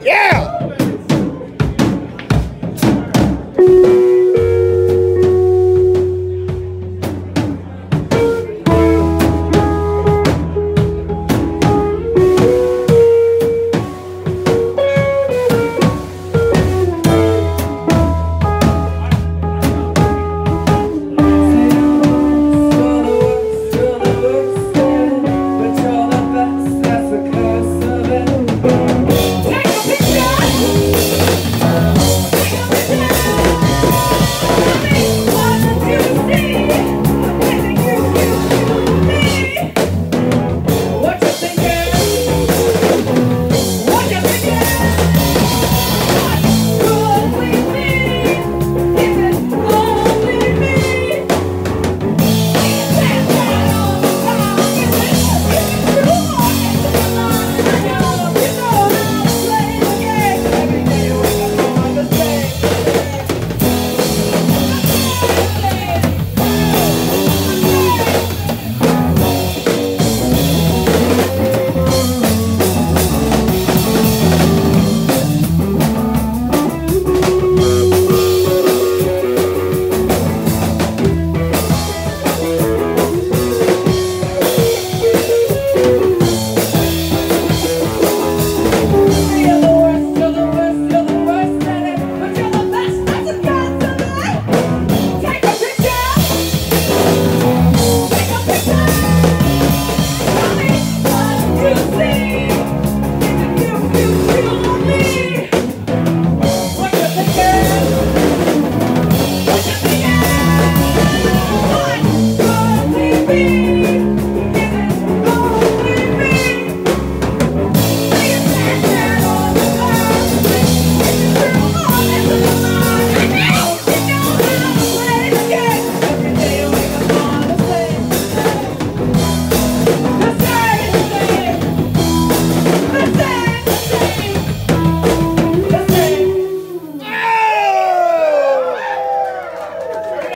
Yeah!